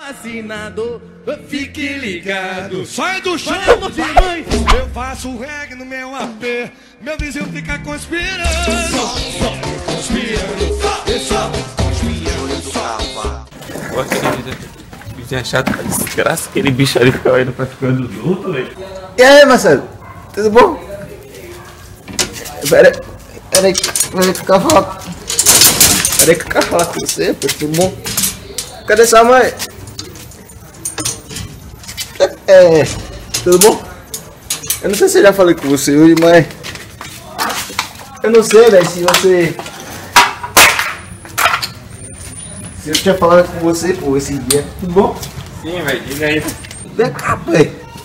Vacinado, fique ligado. Sai do chão! Mãe, Eu faço reggae no meu AP. Meu vizinho fica conspirando. Pô, aquele bicho é chato pra desgraça. Aquele bicho ali ficava indo pra ficando junto, velho. E aí, Marcelo? Tudo bom? Pera, pera aí, pera aí que eu quero falar. Pera aí que eu quero falar com você, pô, tudo bom? Cadê sua mãe? É, tudo bom? Eu não sei se eu já falei com você hoje, mas. Eu não sei, velho, se você. Se eu tinha falado com você, pô, esse dia. Tudo bom? Sim, velho, diga aí. Vem cá.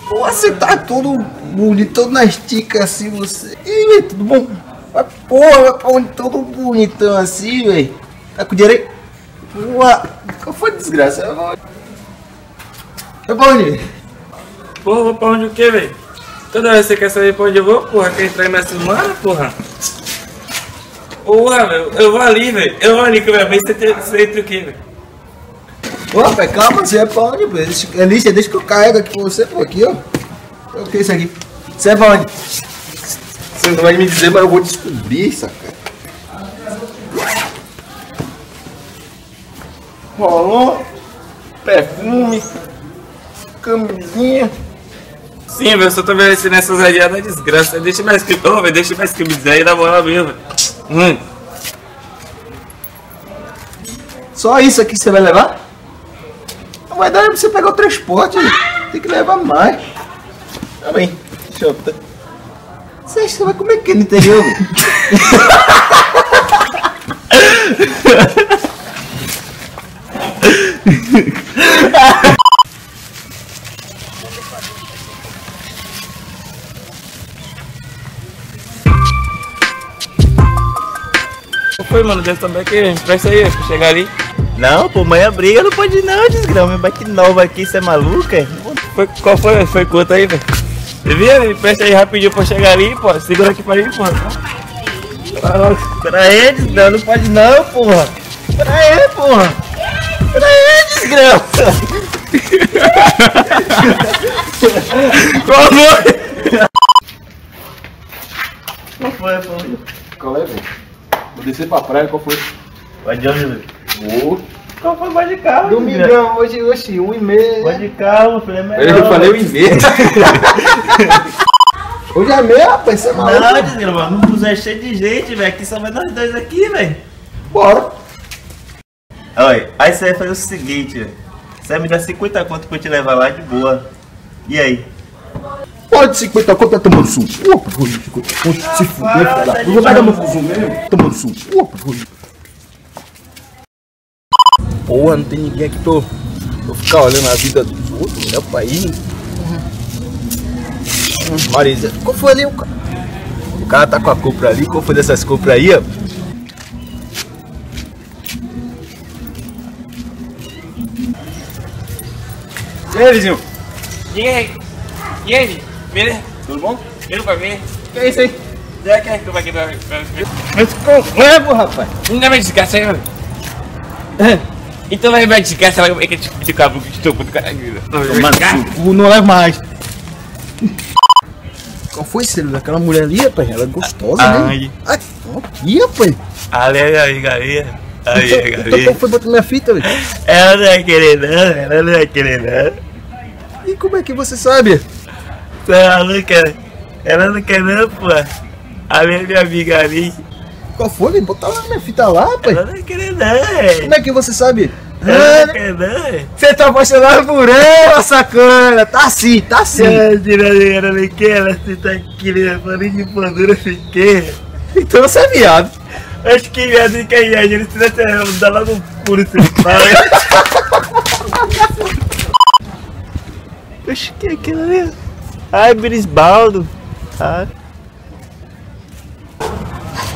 Pô, você tá todo bonito, todo na estica assim, você. Ih, velho, tudo bom? Mas, porra, vai pra onde todo bonitão assim, velho? Tá com aí? Porra, qual foi a desgraça? Eu vou... Eu vou onde? Porra, vou pra onde o quê, velho? Toda vez que você quer saber pra onde eu vou, porra, quer entrar em minha semana, porra? Porra, velho, eu vou ali, velho. Eu vou ali que ver se você entra o quê, velho? Ô, rapaz, calma, você é pra onde, pô? Deixa- Ali, você deixa que eu carrego aqui pra você, pô, aqui, ó. O que é isso aqui? Você é pra onde? Você não vai me dizer, mas eu vou descobrir, saca? Rolou, perfume, camisinha. Sim, velho, só tô merecendo essas aliadas da desgraça. Deixa mais que. Ô, velho, deixa mais que aí na moral mesmo. Hum. Só isso aqui você vai levar? Não vai dar pra você pegar o transporte, tem que levar mais. Tá bem, eu... Você acha que vai comer aqui no interior? foi, mano? Deve também que presta aí pra chegar ali. Não, pô, manhã briga não pode não, desgrama. Bike nova aqui, você é maluca? Foi, qual foi? Foi conta aí, velho? Você viu? Presta aí rapidinho pra chegar ali, pô. Segura aqui pra mim, pô. Vai. Pera aí, desgrama, não pode não, porra. Pera aí, porra. Pera aí, desgrama. Qual foi? Qual foi, pô? Qual é, velho? Vou descer pra praia, qual foi? Vai de onde, velho? Ô, Qual foi? Vai de carro, domingão, hoje, hoje, um e meio. Vai de carro, filho, é melhor. Eu falei um e meio. hoje é meio, rapaz, você é Não, maluco. desgrama, no bus é cheio de gente, velho. Aqui só vai nós dois aqui, velho. Bora. Olha, aí você vai fazer o seguinte, velho. Você vai me dar 50 conto pra eu te levar lá de boa. E aí? Pode 50 conto, tá tomando suco. Opa, vou 50 conto, se fuder, filha da puta. Vou pegar meu fuzil mesmo, tomando suco. Opa, vou. Porra, não tem ninguém aqui, tô. Vou ficar olhando a vida dos outros, meu país. Marisa, qual foi ali o cara? O cara tá com a compra ali, qual foi dessas compras aí, ó? E aí, vizinho? E aí? E aí? Beleza? Tudo bom? Vira pra mim. Que é isso aí? Já que aqui pra mim? Mas qual levo, rapaz? Não vai desgastar aí, mano. Então vai vai desgastar, vai que de cabo de topo do caralho. Mano, não levo mais. Qual foi esse daquela mulher ali, rapaz? Ela é gostosa, né? Ai. Ai, aqui, rapaz. Ali, aí, galinha. Aí, Então, então foi botar minha fita, velho? Ela não vai querer não, ela não vai querer não. E como é que você sabe? Ela não quer. Ela não quer não, pô. Ali é minha amiga ali. Qual foi? Botar lá minha fita lá, rapaz. Ela não querer não, é. Como é que você sabe? Ela não quer não, é. Você tá apaixonado por ela, sacana. Tá sim, tá sim. Ela ela não quer, ela se tá querendo fazer de pandura fiquei. Então você é viado. Acho que viado que aí, a gente precisa dar logo um pulo se fala. Oxe, que é aquilo ali? Ai, Brisbaldo. Ah.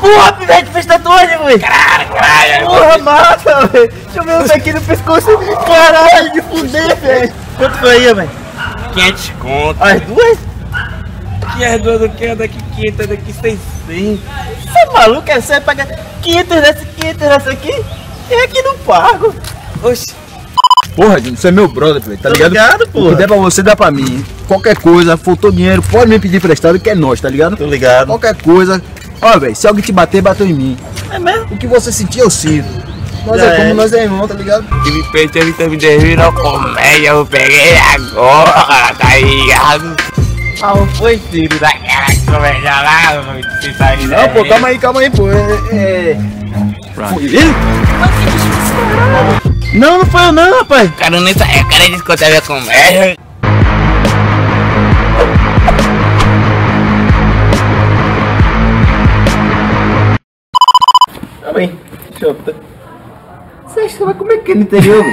Porra, pivete fez tatuagem, velho! Caralho, caralho! Porra, massa, velho! Deixa eu ver um daqui no pescoço. Caralho, de fuder, velho! Quanto foi aí, velho? 500 conto. As duas? Que é duas do que? Daqui 500, daqui 600. Você é maluco? É Você vai pagar 500 dessa, 500 dessa aqui? E aqui não pago. Oxi. Porra, Júnior, você é meu brother, velho, tá ligado? ligado, O que porra. der pra você, dá pra mim. Qualquer coisa, faltou dinheiro, pode me pedir emprestado, que é nós, tá ligado? Tô ligado. Qualquer coisa. Ó, velho, se alguém te bater, bateu em mim. É mesmo? O que você sentir, eu sinto. Nós Já é como é. nós é irmão, tá ligado? De repente ele tá me devendo comédia, eu peguei agora, tá ligado? Qual foi tiro daquela comédia lá? Você tá Não, pô, calma aí, calma aí, pô. É. é... Foi ele? Não, não foi eu não, rapaz. Cara, nem sabe, eu quero descontar minha comédia. Tá bem. Eu... Você acha que vai comer que no interior,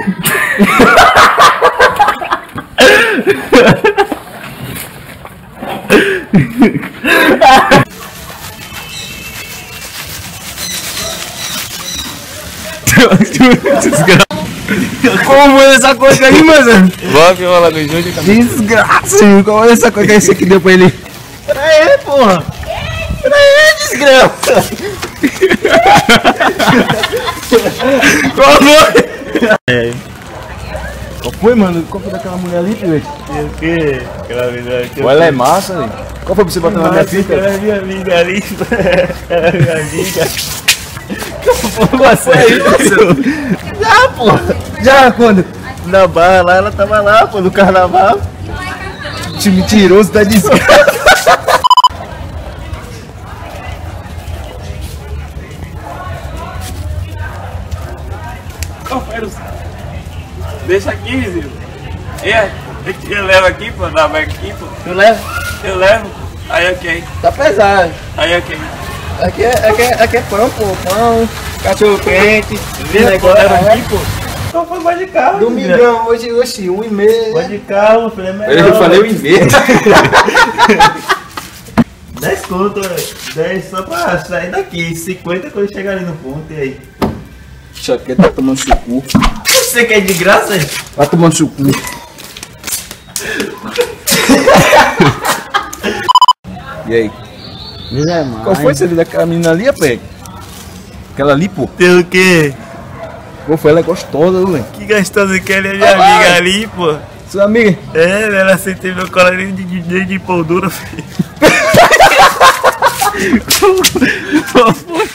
Como é essa coisa aí, mano? Vamos filmar lá no Júnior. Desgraça. Qual é essa coisa que é isso que deu pra ele? Pera aí, porra. Pera aí, desgraça. Qual foi? Qual foi, mano? Qual foi daquela mulher ali, Pivete? O quê? Aquela vida que eu... Ela é massa, velho. Qual foi pra você botar na minha fita? Ela é minha amiga ali. Ela é minha amiga. Você aí, parceiro? Já, porra. Já, quando? Na barra lá, ela tava lá, pô, no carnaval. Te mentiroso da desgraça. Deixa aqui, vizinho. É, eu levo aqui, pô, dá mais aqui, pô. Tu leva? Eu levo. Aí ok, Tá pesado. aí ok. Aqui é, aqui é, aqui é pão, pô. Pão, cachorro quente. Esse negócio leva é. aqui, pô. Então foi mais de carro. Domingão, hoje, hoje, um e meio. Vai de carro, é melhor. Eu falei um e meio. 10 conto, velho. 10 só pra sair daqui. 50 quando chegar ali no ponto. E aí? Chaqueta tá tomando seu cu. Você quer de graça? Vai tomando seu cu. e aí? Qual foi ali daquela menina ali, rapaz? Aquela ali, pô. Tem o quê? Pô, foi ela é gostosa, velho. Que gostoso que ela é minha Ah, amiga ali, pô. Sua amiga. É, ela sentiu meu colarinho de DJ de pão filho. Foi?